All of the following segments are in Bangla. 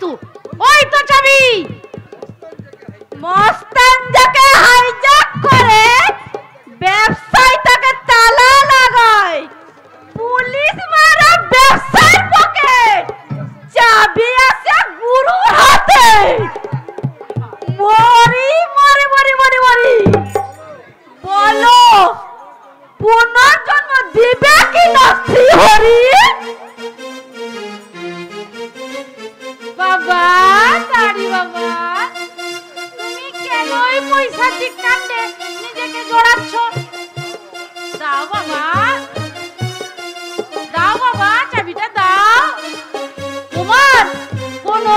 মৃত্যু ওই তো চাবি। মস্তান যাকে হাইজ্যাক করে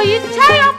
너 이 차요!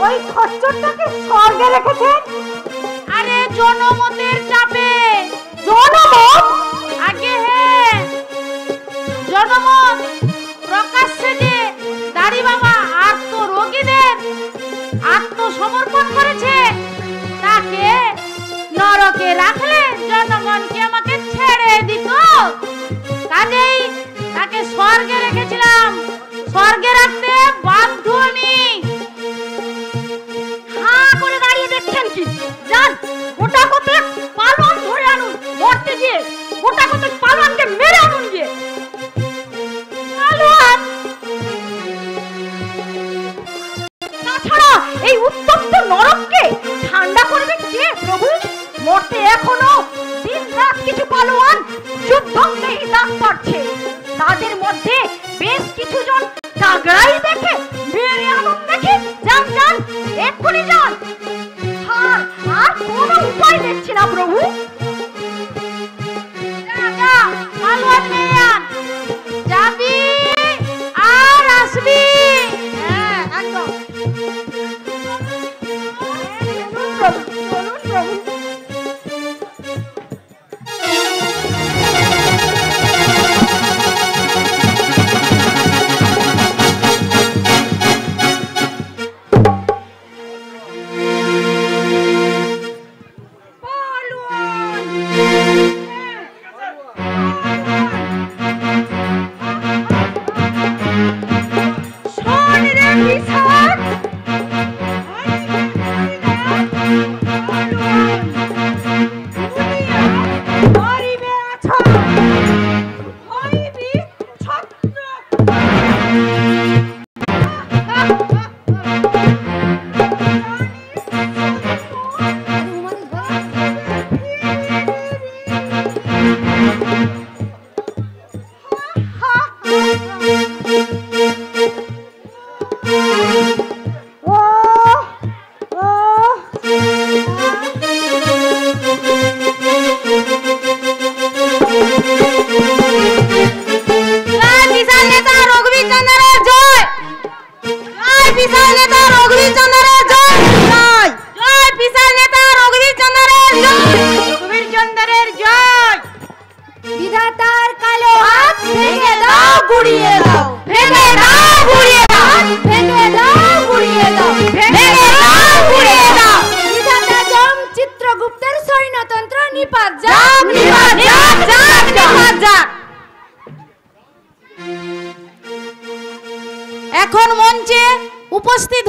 ওই খচ্চরটাকে স্বর্গে রেখেছেন? আরে জনমতের চাপে। জনমত? আগে হ্যাঁ। জনমত প্রকাশ্যে যে দাড়ি বাবা আত্ম রোগীদের আত্মসমর্পণ করেছে তাকে নরকে রাখলে জনগণ কি আমাকে ছেড়ে দিত। কাজেই তাকে স্বর্গে রেখেছিলাম। স্বর্গে রাখতে বাধ্য আমি গোটা কত পালন ধরে আনুন, মরতে গিয়ে। গোটা কত পালনকে মেরে আনুন গিয়ে। পালোয়ান তাছাড়া এই উত্তপ্ত নরককে ঠান্ডা করবে কে প্রভু? মরতে এখনও দিন রাত কিছু পালোয়ান যুদ্ধে দাঁত পাচ্ছে তাদের মধ্যে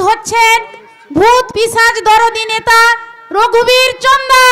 হচ্ছেন ভূত পিসাজ দরদি নেতা রঘুবীর চন্দা